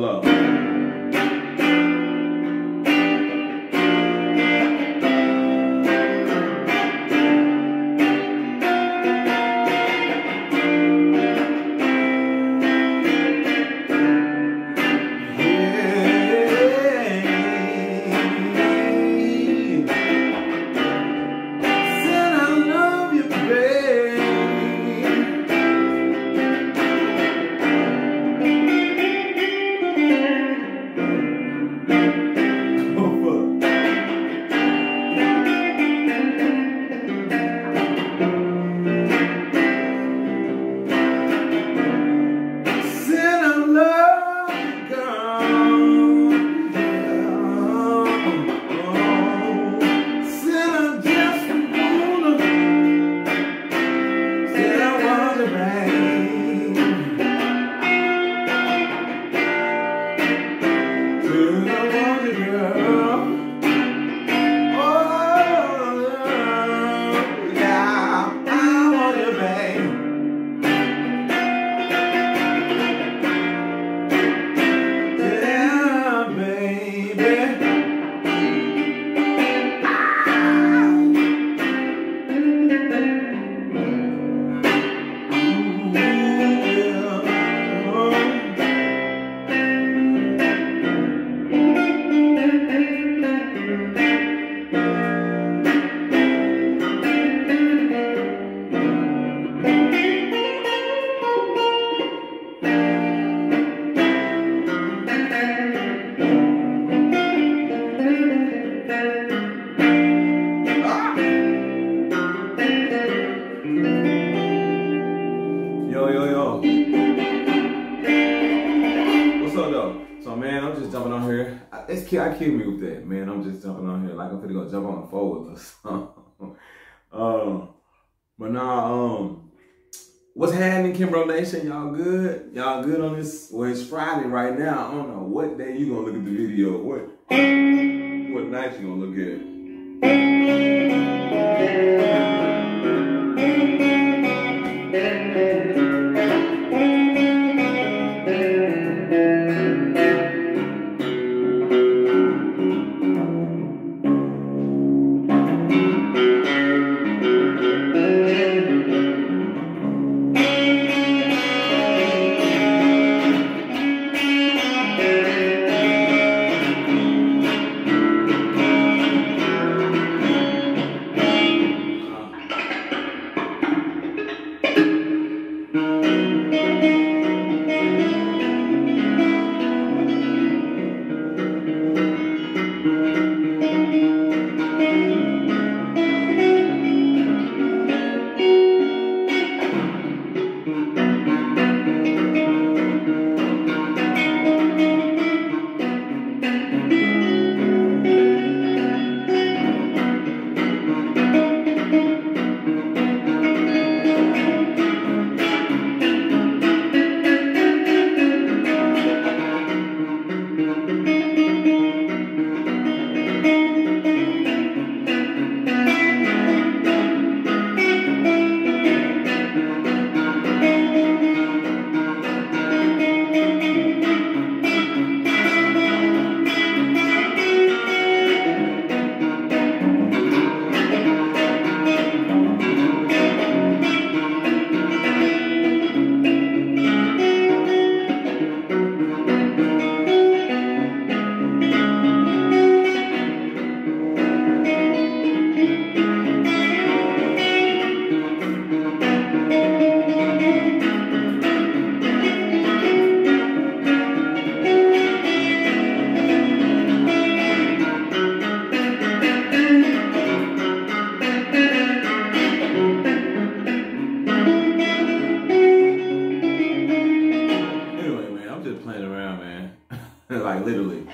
hello. Kill, I'm just jumping on here. It's kill me with that, man. I'm just jumping on here like I'm finna go jump on a forward or something. um, but now, um, what's happening, Kimbrough Nation? Y'all good? Y'all good on this? Well, it's Friday right now. I don't know what day you gonna look at the video. What what night you gonna look at? Like literally.